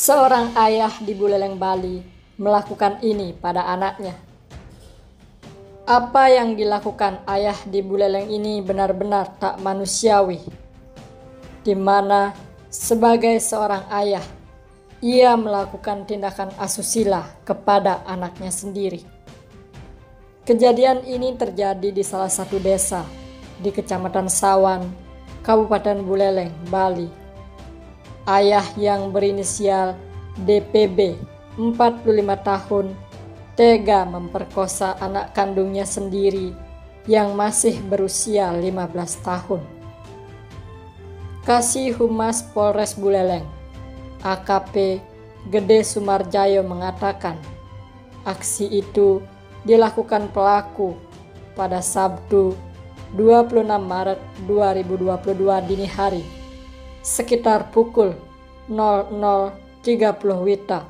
Seorang ayah di Buleleng, Bali melakukan ini pada anaknya. Apa yang dilakukan ayah di Buleleng ini benar-benar tak manusiawi. Di mana sebagai seorang ayah, ia melakukan tindakan asusila kepada anaknya sendiri. Kejadian ini terjadi di salah satu desa di Kecamatan Sawan, Kabupaten Buleleng, Bali ayah yang berinisial DPB 45 tahun tega memperkosa anak kandungnya sendiri yang masih berusia 15 tahun. Kasih Humas Polres Buleleng, AKP Gede Sumarjayo mengatakan, aksi itu dilakukan pelaku pada Sabtu 26 Maret 2022 dini hari sekitar pukul 00.30 Wita.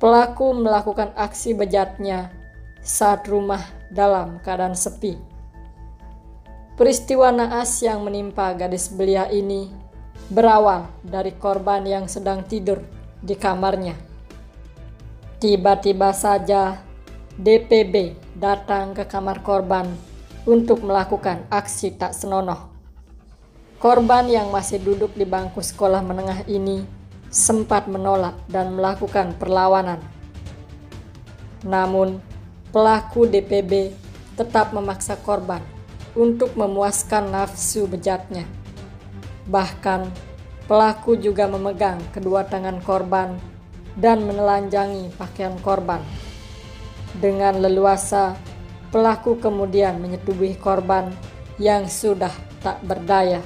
Pelaku melakukan aksi bejatnya saat rumah dalam keadaan sepi. Peristiwa naas yang menimpa gadis belia ini berawal dari korban yang sedang tidur di kamarnya. Tiba-tiba saja DPB datang ke kamar korban untuk melakukan aksi tak senonoh. Korban yang masih duduk di bangku sekolah menengah ini sempat menolak dan melakukan perlawanan. Namun, pelaku DPB tetap memaksa korban untuk memuaskan nafsu bejatnya. Bahkan, pelaku juga memegang kedua tangan korban dan menelanjangi pakaian korban. Dengan leluasa, pelaku kemudian menyetubuhi korban yang sudah tak berdaya.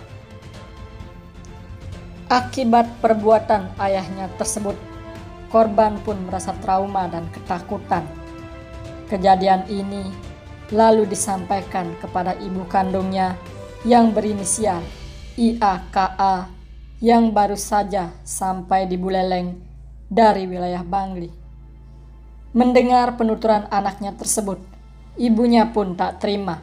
Akibat perbuatan ayahnya tersebut, korban pun merasa trauma dan ketakutan. Kejadian ini lalu disampaikan kepada ibu kandungnya yang berinisial IAKA yang baru saja sampai di Buleleng dari wilayah Bangli. Mendengar penuturan anaknya tersebut, ibunya pun tak terima.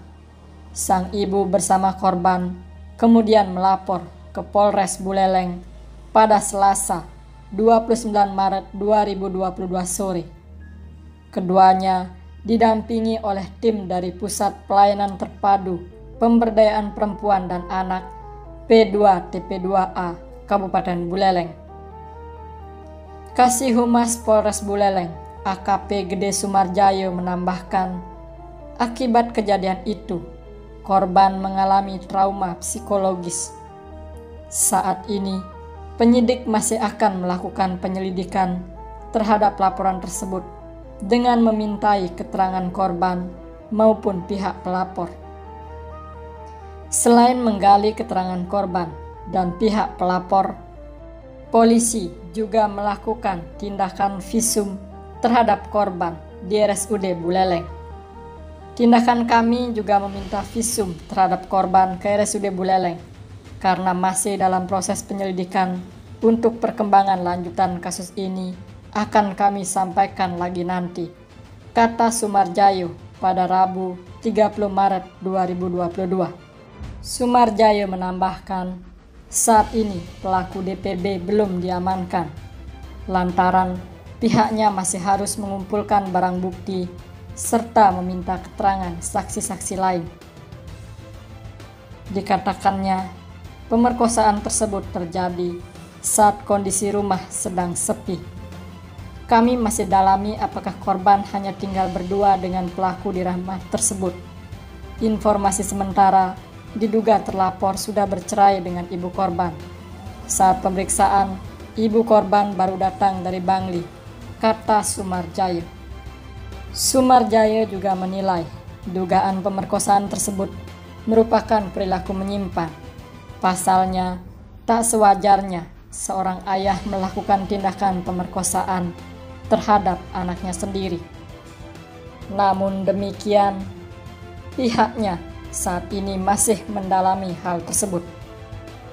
Sang ibu bersama korban kemudian melapor ke Polres Buleleng pada Selasa 29 Maret 2022 sore. Keduanya didampingi oleh tim dari Pusat Pelayanan Terpadu Pemberdayaan Perempuan dan Anak P2 TP2A Kabupaten Buleleng. Kasih Humas Polres Buleleng AKP Gede Sumarjayo menambahkan, akibat kejadian itu, korban mengalami trauma psikologis saat ini, penyidik masih akan melakukan penyelidikan terhadap laporan tersebut dengan memintai keterangan korban maupun pihak pelapor. Selain menggali keterangan korban dan pihak pelapor, polisi juga melakukan tindakan visum terhadap korban di RSUD Buleleng. Tindakan kami juga meminta visum terhadap korban ke RSUD Buleleng karena masih dalam proses penyelidikan untuk perkembangan lanjutan kasus ini akan kami sampaikan lagi nanti. Kata Sumarjayo pada Rabu 30 Maret 2022. Sumarjayo menambahkan, saat ini pelaku DPB belum diamankan, lantaran pihaknya masih harus mengumpulkan barang bukti serta meminta keterangan saksi-saksi lain. Dikatakannya Pemerkosaan tersebut terjadi saat kondisi rumah sedang sepi. Kami masih dalami apakah korban hanya tinggal berdua dengan pelaku di rumah tersebut. Informasi sementara diduga terlapor sudah bercerai dengan ibu korban. Saat pemeriksaan, ibu korban baru datang dari Bangli, kata Sumarjaya. Sumarjaya juga menilai dugaan pemerkosaan tersebut merupakan perilaku menyimpan Pasalnya, tak sewajarnya seorang ayah melakukan tindakan pemerkosaan terhadap anaknya sendiri. Namun demikian, pihaknya saat ini masih mendalami hal tersebut.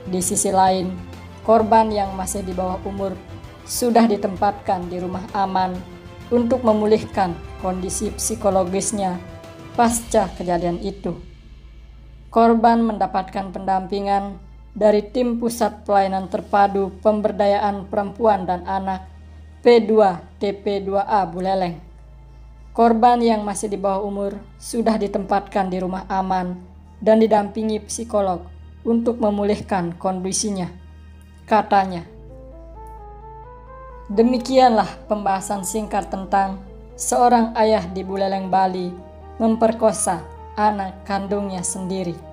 Di sisi lain, korban yang masih di bawah umur sudah ditempatkan di rumah aman untuk memulihkan kondisi psikologisnya pasca kejadian itu korban mendapatkan pendampingan dari tim Pusat Pelayanan Terpadu Pemberdayaan Perempuan dan Anak P2 TP2A Buleleng. Korban yang masih di bawah umur sudah ditempatkan di rumah aman dan didampingi psikolog untuk memulihkan kondisinya. Katanya, demikianlah pembahasan singkat tentang seorang ayah di Buleleng, Bali memperkosa anak kandungnya sendiri.